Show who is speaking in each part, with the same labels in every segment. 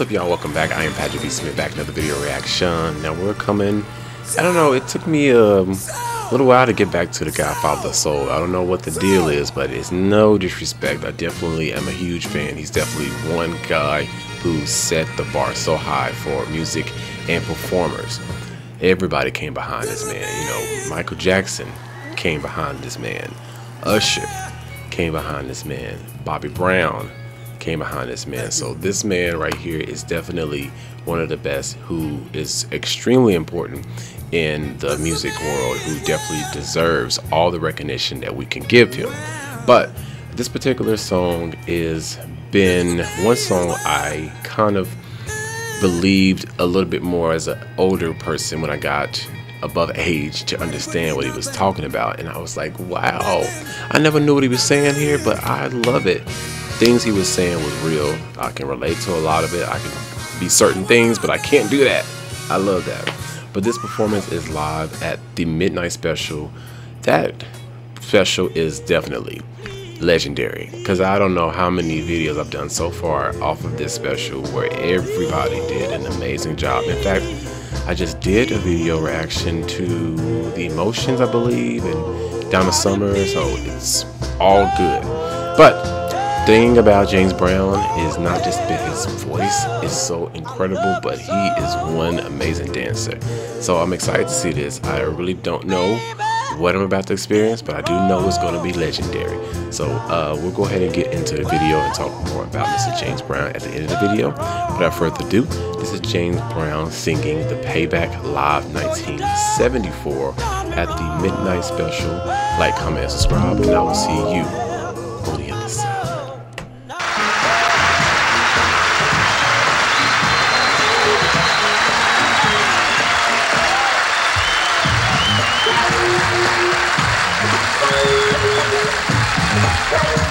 Speaker 1: What's up, y'all? Welcome back. I am Patrick B. Smith back another video reaction. Now we're coming. I don't know. It took me um, a little while to get back to the Godfather Soul. I don't know what the deal is, but it's no disrespect. I definitely am a huge fan. He's definitely one guy who set the bar so high for music and performers. Everybody came behind this man. You know, Michael Jackson came behind this man. Usher came behind this man. Bobby Brown came behind this man. So this man right here is definitely one of the best who is extremely important in the music world who definitely deserves all the recognition that we can give him. But this particular song is been one song I kind of believed a little bit more as an older person when I got above age to understand what he was talking about and I was like wow I never knew what he was saying here but I love it things he was saying was real. I can relate to a lot of it. I can be certain things, but I can't do that. I love that. But this performance is live at the Midnight Special. That special is definitely legendary because I don't know how many videos I've done so far off of this special where everybody did an amazing job. In fact, I just did a video reaction to the emotions, I believe, and Donna Summer, so it's all good. But thing about James Brown is not just that his voice is so incredible, but he is one amazing dancer. So I'm excited to see this. I really don't know what I'm about to experience, but I do know it's going to be legendary. So uh, we'll go ahead and get into the video and talk more about Mr. James Brown at the end of the video. Without further ado, this is James Brown singing the Payback Live 1974 at the Midnight Special. Like, comment, and subscribe, and I will see you
Speaker 2: Payback! Payback!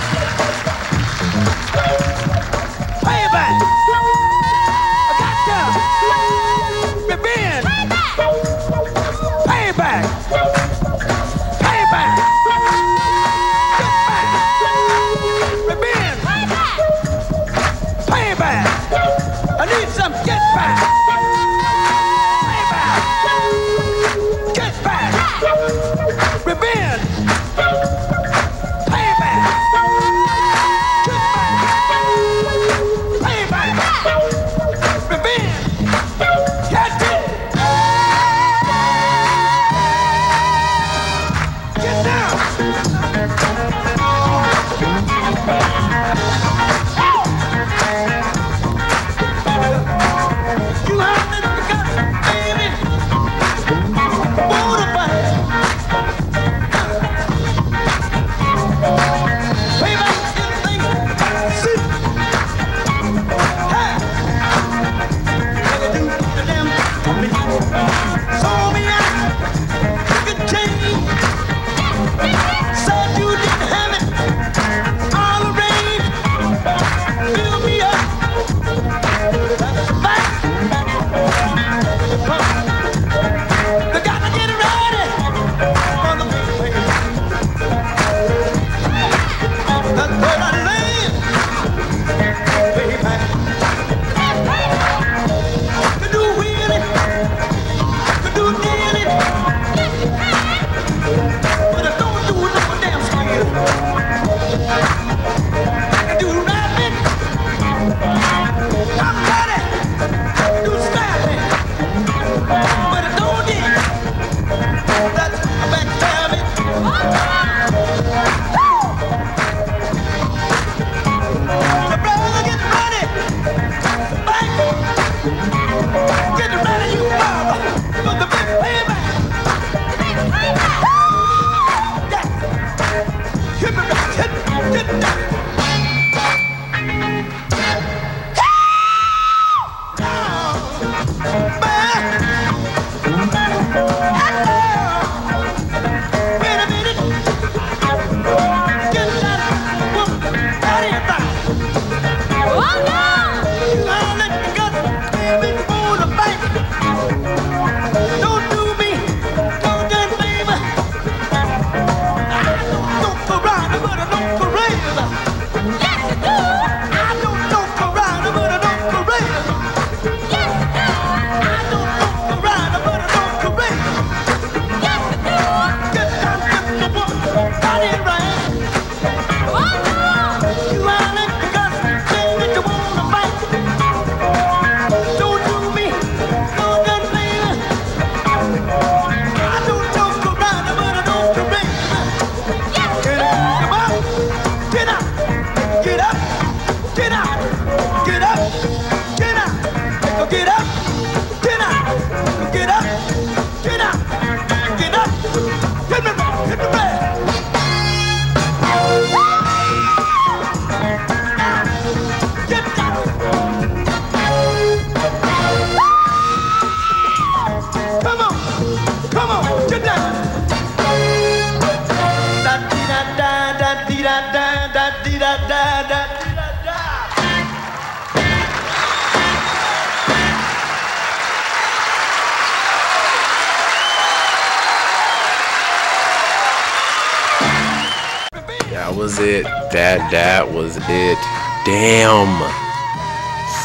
Speaker 1: It. That that was it. Damn.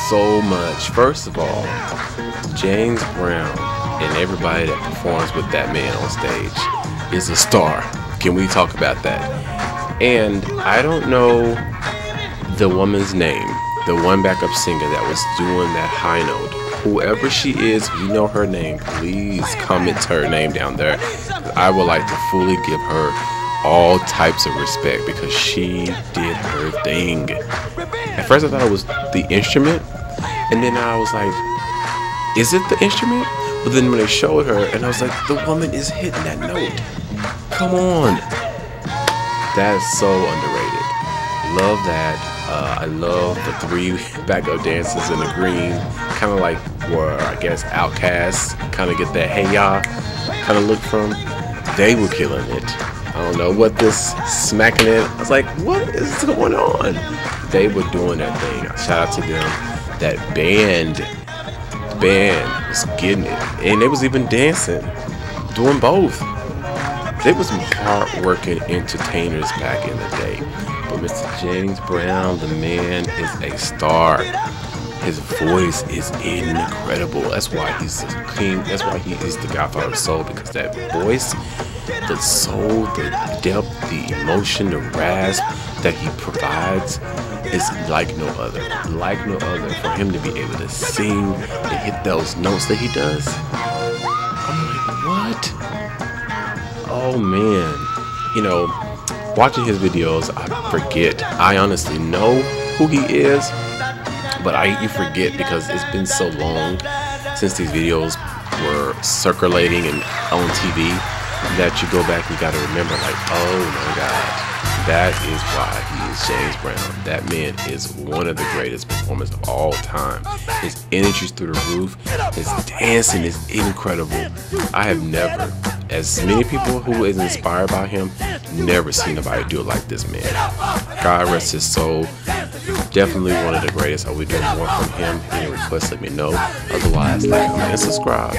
Speaker 1: So much. First of all, James Brown and everybody that performs with that man on stage is a star. Can we talk about that? And I don't know the woman's name, the one backup singer that was doing that high note. Whoever she is, you know her name, please comment her name down there. I would like to fully give her all types of respect because she did her thing. At first, I thought it was the instrument, and then I was like, is it the instrument? But then when they showed her, and I was like, the woman is hitting that note. Come on. That's so underrated. Love that. Uh, I love the three backup dancers in the green, kind of like where I guess OutKast's kind of get that hey ya kind of look from. They were killing it. I don't know what this smacking it. I was like, what is going on? They were doing their thing. Shout out to them. That band, band was getting it, and they was even dancing, doing both. They was some hard-working entertainers back in the day. But Mr. James Brown, the man, is a star. His voice is incredible. That's why he's the king. That's why he is the Godfather of Soul because that voice, the soul, the depth, the emotion, the rasp that he provides is like no other. Like no other. For him to be able to sing and hit those notes that he does. I'm like, what? Oh man. You know, watching his videos, I forget. I honestly know who he is, but I you forget because it's been so long since these videos were circulating and on TV that you go back and you gotta remember like, oh my god, that is why he is James Brown. That man is one of the greatest performers of all time. His energy's through the roof. His dancing is incredible. I have never, as many people who is inspired by him, never seen nobody do it like this man. God rest his soul. Definitely one of the greatest. I'll be doing more from him. Any requests, let me know. Otherwise, like, comment, and subscribe.